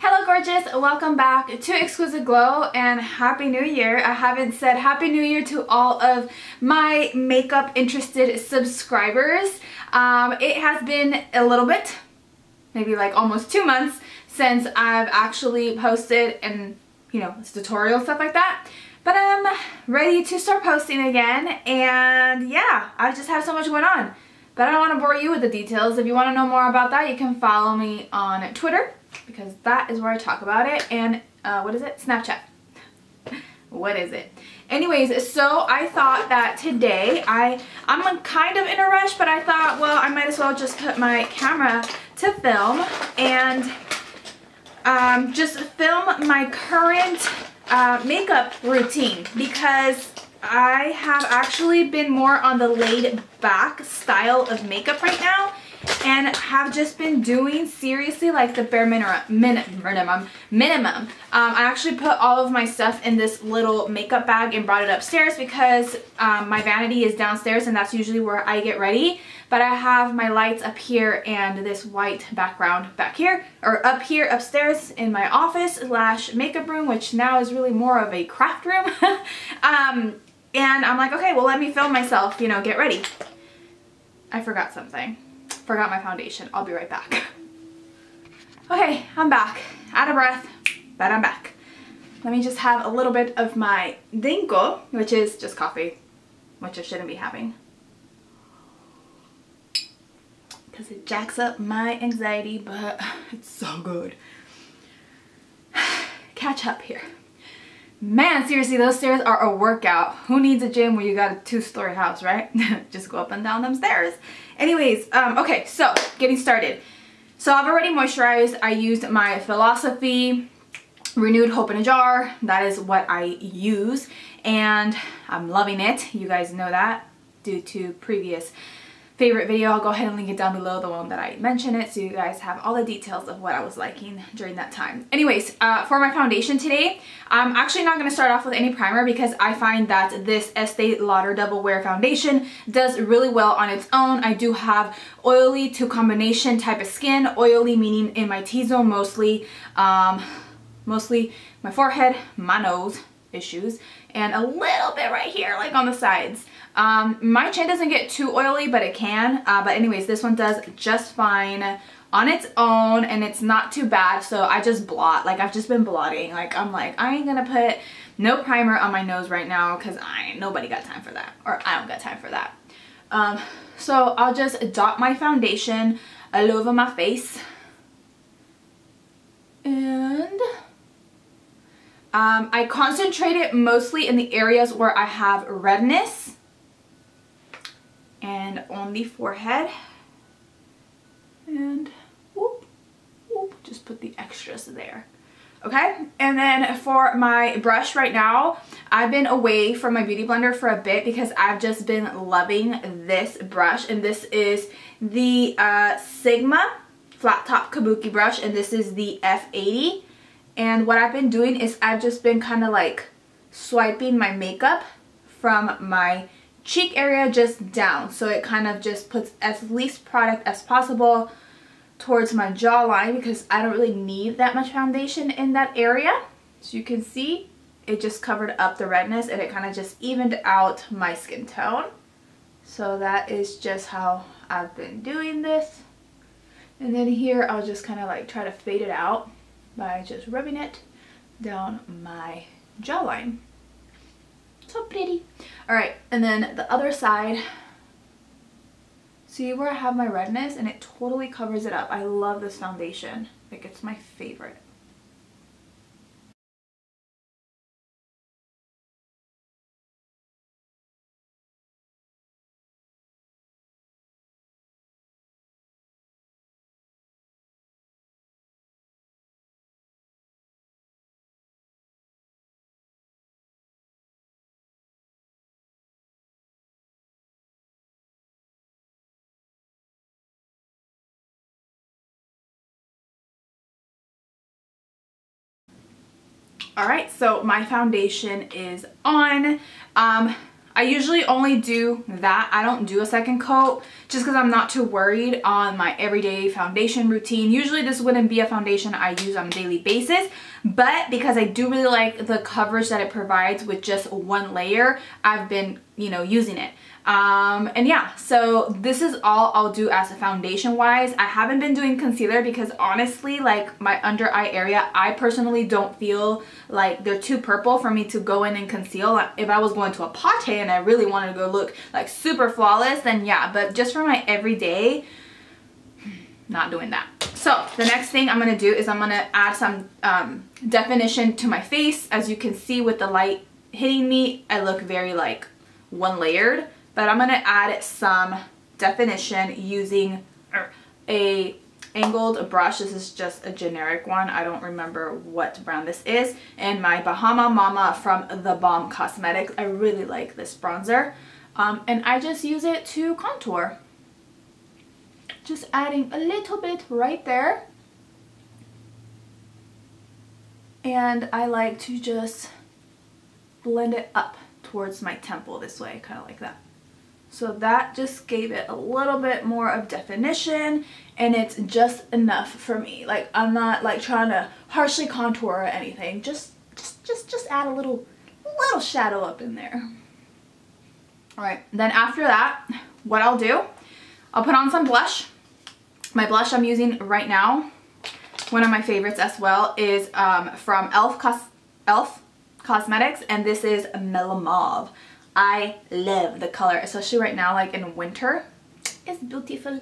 Hello gorgeous, welcome back to Exquisite Glow and Happy New Year. I haven't said Happy New Year to all of my makeup interested subscribers. Um, it has been a little bit, maybe like almost two months since I've actually posted and you know, tutorial stuff like that. But I'm ready to start posting again and yeah, I just have so much going on. But I don't want to bore you with the details. If you want to know more about that, you can follow me on Twitter because that is where I talk about it. And uh, what is it? Snapchat. what is it? Anyways, so I thought that today, I, I'm kind of in a rush, but I thought, well, I might as well just put my camera to film and um, just film my current uh, makeup routine because I have actually been more on the laid back style of makeup right now and have just been doing seriously like the bare minimum minimum minimum. Um, I actually put all of my stuff in this little makeup bag and brought it upstairs because um, my vanity is downstairs and that's usually where I get ready. But I have my lights up here and this white background back here or up here upstairs in my office slash makeup room which now is really more of a craft room. Um, and I'm like okay well let me film myself you know get ready. I forgot something forgot my foundation. I'll be right back. Okay I'm back. Out of breath but I'm back. Let me just have a little bit of my Dinko which is just coffee which I shouldn't be having. Because it jacks up my anxiety, but it's so good. Catch up here. Man, seriously, those stairs are a workout. Who needs a gym when you got a two-story house, right? Just go up and down them stairs. Anyways, um, okay, so getting started. So I've already moisturized. I used my Philosophy Renewed Hope in a Jar. That is what I use, and I'm loving it. You guys know that due to previous favorite video. I'll go ahead and link it down below, the one that I mentioned it, so you guys have all the details of what I was liking during that time. Anyways, uh, for my foundation today, I'm actually not going to start off with any primer because I find that this Estee Lauder Double Wear Foundation does really well on its own. I do have oily to combination type of skin, oily meaning in my T-zone mostly, um, mostly my forehead, my nose issues, and a little bit right here like on the sides. Um, my chin doesn't get too oily, but it can. Uh, but anyways, this one does just fine on its own and it's not too bad. So I just blot. Like I've just been blotting. Like I'm like, I ain't gonna put no primer on my nose right now because I nobody got time for that. Or I don't got time for that. Um, so I'll just dot my foundation all over my face. And um, I concentrate it mostly in the areas where I have redness and on the forehead. And whoop, whoop, just put the extras there. Okay? And then for my brush right now I've been away from my beauty blender for a bit because I've just been loving this brush. And this is the uh, Sigma flat top kabuki brush. And this is the F80 and what I've been doing is I've just been kind of like swiping my makeup from my cheek area just down. So it kind of just puts as least product as possible towards my jawline because I don't really need that much foundation in that area. So you can see it just covered up the redness and it kind of just evened out my skin tone. So that is just how I've been doing this. And then here I'll just kind of like try to fade it out by just rubbing it down my jawline. So pretty. All right, and then the other side, see where I have my redness and it totally covers it up. I love this foundation. Like it's my favorite. All right, so my foundation is on. Um, I usually only do that. I don't do a second coat just because I'm not too worried on my everyday foundation routine. Usually this wouldn't be a foundation I use on a daily basis, but because I do really like the coverage that it provides with just one layer, I've been, you know, using it. Um, and yeah, so this is all I'll do as a foundation wise. I haven't been doing concealer because honestly, like my under eye area, I personally don't feel like they're too purple for me to go in and conceal. If I was going to a pate and I really wanted to go look like super flawless, then yeah, but just for my everyday, not doing that. So the next thing I'm going to do is I'm going to add some um, definition to my face. As you can see with the light hitting me, I look very like one layered but I'm going to add some definition using a angled brush. This is just a generic one. I don't remember what brand this is. And my Bahama Mama from The Balm Cosmetics. I really like this bronzer. Um, and I just use it to contour. Just adding a little bit right there. And I like to just blend it up towards my temple this way, kind of like that. So that just gave it a little bit more of definition and it's just enough for me. Like I'm not like trying to harshly contour or anything. Just just just just add a little little shadow up in there. All right, then after that, what I'll do, I'll put on some blush. My blush I'm using right now, one of my favorites as well, is um, from e.l.f. Cos e.l.f. Cosmetics, and this is Mellow Mauve. I love the color, especially right now, like in winter. It's beautiful.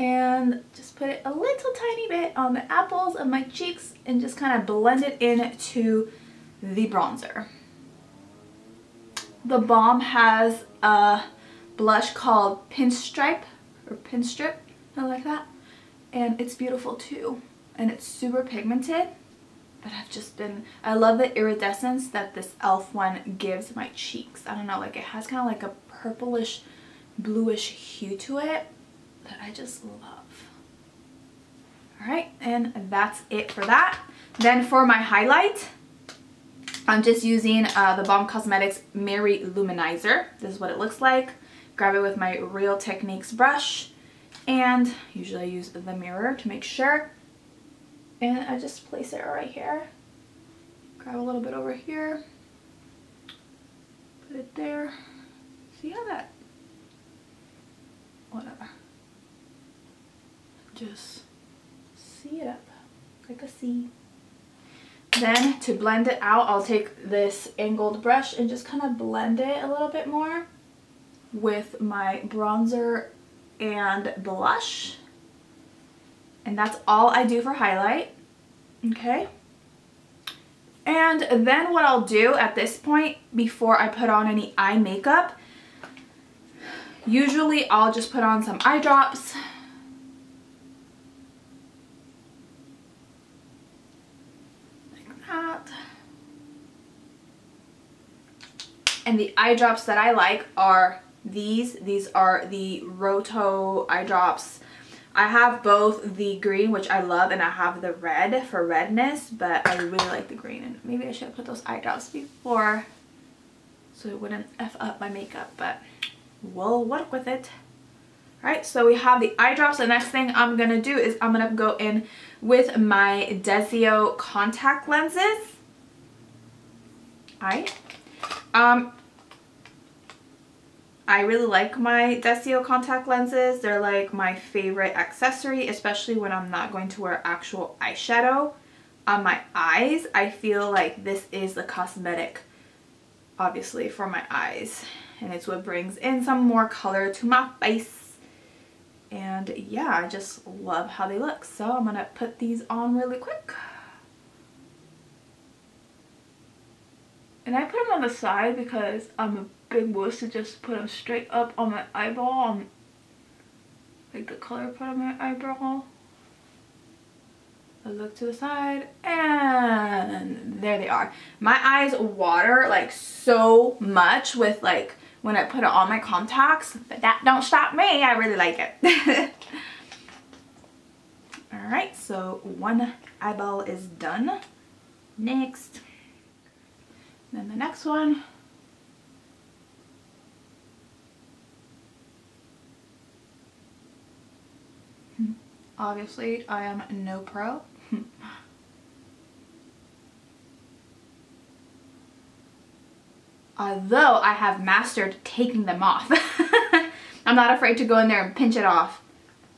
And just put it a little tiny bit on the apples of my cheeks and just kind of blend it into the bronzer. The Balm has a blush called Pinstripe or Pinstrip, I like that. And it's beautiful too. And it's super pigmented but I've just been, I love the iridescence that this e.l.f. one gives my cheeks. I don't know, like it has kind of like a purplish, bluish hue to it that I just love. Alright, and that's it for that. Then for my highlight, I'm just using uh, the Balm Cosmetics Mary-Lou Manizer. This is what it looks like. Grab it with my Real Techniques brush. And usually I use the mirror to make sure and I just place it right here. Grab a little bit over here. Put it there. See how that, whatever. Just see it up like a C. Then to blend it out, I'll take this angled brush and just kind of blend it a little bit more with my bronzer and blush. And that's all I do for highlight. Okay. And then what I'll do at this point, before I put on any eye makeup, usually I'll just put on some eye drops. Like that. And the eye drops that I like are these. These are the Rohto eye drops I have both the green, which I love, and I have the red for redness, but I really like the green. And maybe I should have put those eye drops before so it wouldn't F up my makeup, but we'll work with it. Alright, so we have the eye drops. The next thing I'm going to do is I'm going to go in with my Desio contact lenses. Alright. Um, I really like my Desio contact lenses. They're like my favorite accessory, especially when I'm not going to wear actual eyeshadow on my eyes. I feel like this is the cosmetic, obviously, for my eyes. And it's what brings in some more color to my face. And yeah, I just love how they look. So I'm going to put these on really quick. And I put them on the side because I'm a big wuss to just put them straight up on my eyeball. On, like the color part of my eyebrow. I look to the side and there they are. My eyes water like so much with like when I put it on my contacts, but that don't stop me. I really like it. Alright, so one eyeball is done. Next. Then the next one. Hmm. Obviously, I am no pro. Although I have mastered taking them off. I'm not afraid to go in there and pinch it off,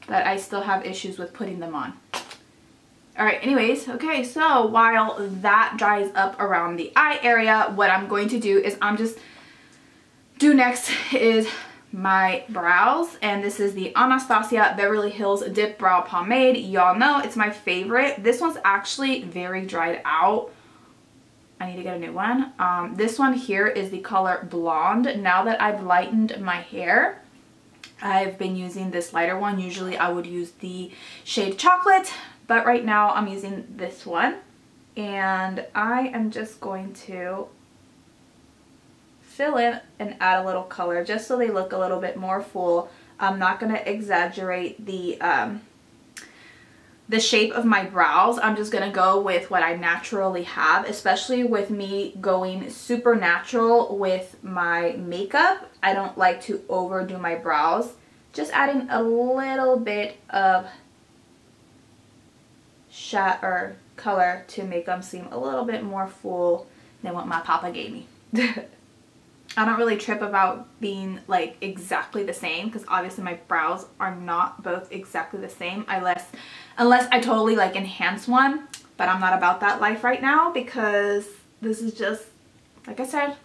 but I still have issues with putting them on. Alright, anyways, okay, so while that dries up around the eye area, what I'm going to do is I'm just, do next is my brows and this is the Anastasia Beverly Hills Dip Brow Pomade. Y'all know it's my favorite. This one's actually very dried out. I need to get a new one. Um, this one here is the color Blonde. Now that I've lightened my hair, I've been using this lighter one. Usually I would use the shade Chocolate, but right now I'm using this one. And I am just going to fill in and add a little color just so they look a little bit more full. I'm not going to exaggerate the um, the shape of my brows. I'm just going to go with what I naturally have, especially with me going super natural with my makeup. I don't like to overdo my brows. Just adding a little bit of shot or color to make them seem a little bit more full than what my papa gave me. I don't really trip about being like exactly the same because obviously my brows are not both exactly the same unless unless I totally like enhance one but I'm not about that life right now because this is just like I said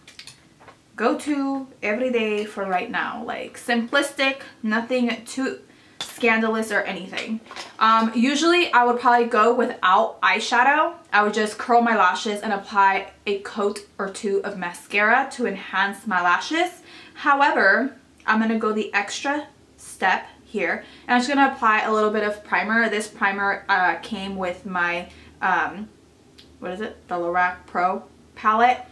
go to every day for right now like simplistic nothing too scandalous or anything. Um, usually I would probably go without eyeshadow. I would just curl my lashes and apply a coat or two of mascara to enhance my lashes. However, I'm going to go the extra step here and I'm just going to apply a little bit of primer. This primer uh, came with my, um, what is it? The Lorac Pro palette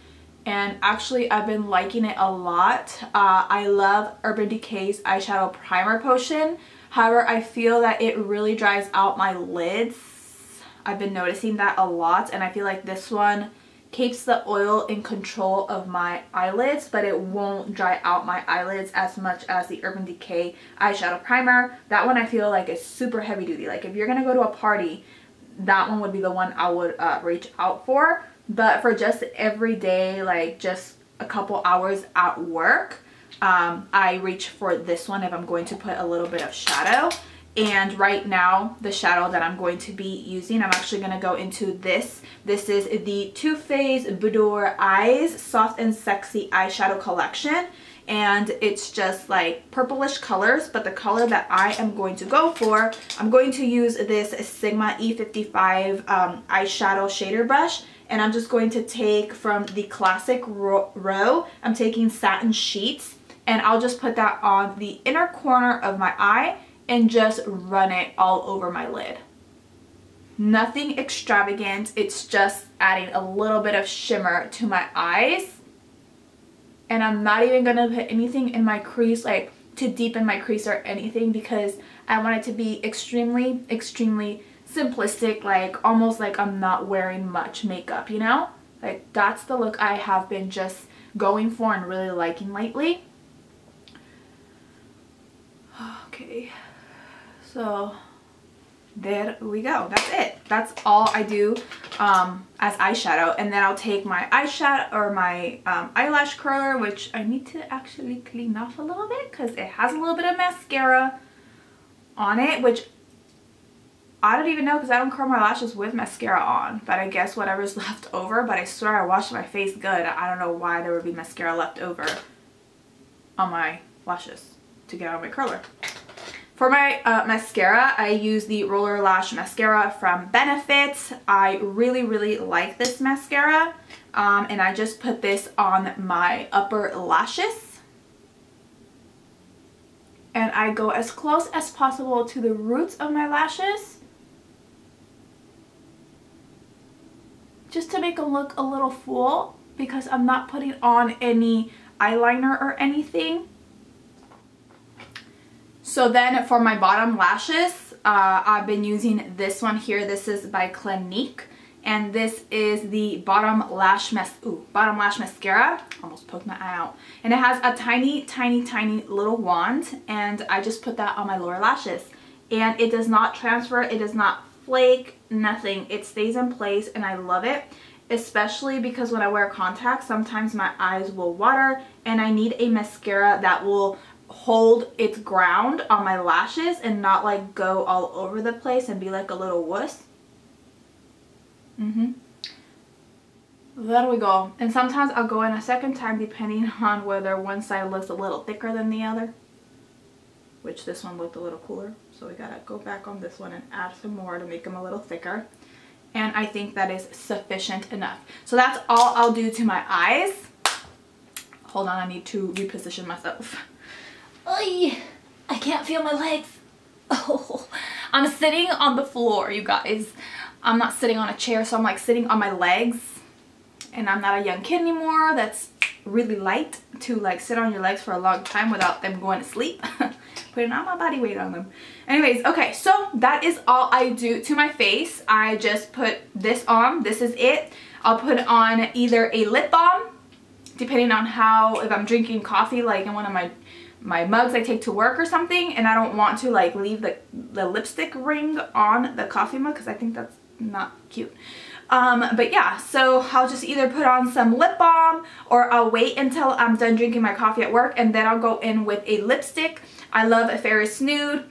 and actually I've been liking it a lot. Uh, I love Urban Decay's eyeshadow primer potion. However, I feel that it really dries out my lids. I've been noticing that a lot and I feel like this one keeps the oil in control of my eyelids but it won't dry out my eyelids as much as the Urban Decay eyeshadow primer. That one I feel like is super heavy duty. Like if you're going to go to a party, that one would be the one I would uh, reach out for. But for just everyday, like just a couple hours at work, um, I reach for this one if I'm going to put a little bit of shadow. And right now, the shadow that I'm going to be using, I'm actually going to go into this. This is the Too Faced Boudoir Eyes Soft and Sexy Eyeshadow Collection. And it's just like purplish colors, but the color that I am going to go for, I'm going to use this Sigma E55 um, eyeshadow shader brush and I'm just going to take from the classic row, I'm taking satin sheets and I'll just put that on the inner corner of my eye and just run it all over my lid. Nothing extravagant, it's just adding a little bit of shimmer to my eyes. And I'm not even gonna put anything in my crease, like to deepen my crease or anything because I want it to be extremely, extremely simplistic, like almost like I'm not wearing much makeup, you know? Like that's the look I have been just going for and really liking lately. Okay, so there we go. That's it. That's all I do um, as eyeshadow. And then I'll take my eyeshadow or my um, eyelash curler, which I need to actually clean off a little bit because it has a little bit of mascara on it, which I don't even know because I don't curl my lashes with mascara on. But I guess whatever's left over. But I swear I washed my face good. I don't know why there would be mascara left over on my lashes to get out of my curler. For my uh, mascara, I use the Roller Lash Mascara from Benefit. I really, really like this mascara. Um, and I just put this on my upper lashes. And I go as close as possible to the roots of my lashes. Just to make them look a little full because I'm not putting on any eyeliner or anything. So then for my bottom lashes, uh, I've been using this one here. This is by Clinique. And this is the bottom lash mas ooh, bottom lash mascara. Almost poked my eye out. And it has a tiny, tiny, tiny little wand. And I just put that on my lower lashes. and it does not transfer, it does not flake, nothing. It stays in place and I love it especially because when I wear contacts sometimes my eyes will water and I need a mascara that will hold its ground on my lashes and not like go all over the place and be like a little wuss. Mm-hmm. There we go. And sometimes I'll go in a second time depending on whether one side looks a little thicker than the other. Which this one looked a little cooler. So we gotta go back on this one and add some more to make them a little thicker. And I think that is sufficient enough. So that's all I'll do to my eyes. Hold on, I need to reposition myself. Oy, I can't feel my legs. Oh, I'm sitting on the floor, you guys. I'm not sitting on a chair, so I'm like sitting on my legs. And I'm not a young kid anymore. That's really light to like sit on your legs for a long time without them going to sleep. Putting all my body weight on them. Anyways, okay, so that is all I do to my face. I just put this on. This is it. I'll put on either a lip balm, depending on how, if I'm drinking coffee, like in one of my my mugs I take to work or something and I don't want to like leave the, the lipstick ring on the coffee mug because I think that's not cute. Um, but yeah, so I'll just either put on some lip balm or I'll wait until I'm done drinking my coffee at work and then I'll go in with a lipstick. I love a Ferris Nude.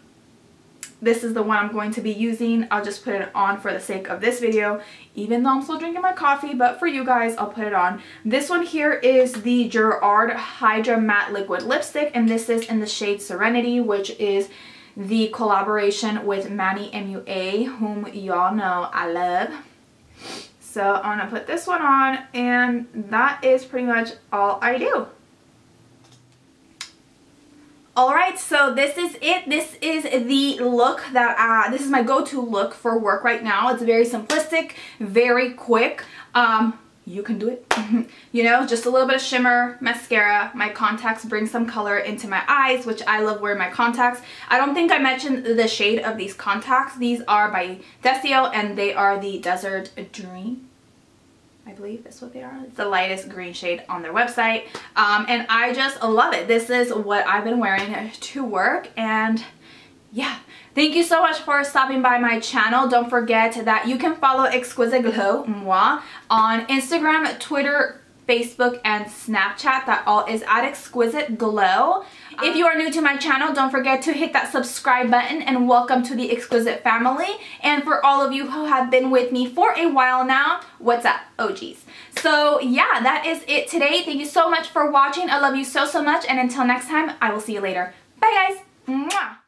This is the one I'm going to be using. I'll just put it on for the sake of this video, even though I'm still drinking my coffee, but for you guys, I'll put it on. This one here is the Gerard Hydra Matte Liquid Lipstick, and this is in the shade Serenity, which is the collaboration with Manny MUA, whom y'all know I love. So I'm going to put this one on, and that is pretty much all I do. Alright, so this is it. This is the look that, uh, this is my go-to look for work right now. It's very simplistic, very quick. Um, you can do it. you know, just a little bit of shimmer, mascara. My contacts bring some color into my eyes, which I love wearing my contacts. I don't think I mentioned the shade of these contacts. These are by Desio and they are the Desert Dream. I believe that's what they are. It's the lightest green shade on their website. Um, and I just love it. This is what I've been wearing to work and yeah. Thank you so much for stopping by my channel. Don't forget that you can follow Exquisite Glow, moi, on Instagram, Twitter, Facebook, and Snapchat. That all is at Exquisite Glow. If you are new to my channel, don't forget to hit that subscribe button and welcome to the Exquisite family. And for all of you who have been with me for a while now, what's up, OGs? So yeah, that is it today. Thank you so much for watching. I love you so, so much. And until next time, I will see you later. Bye guys. Mwah.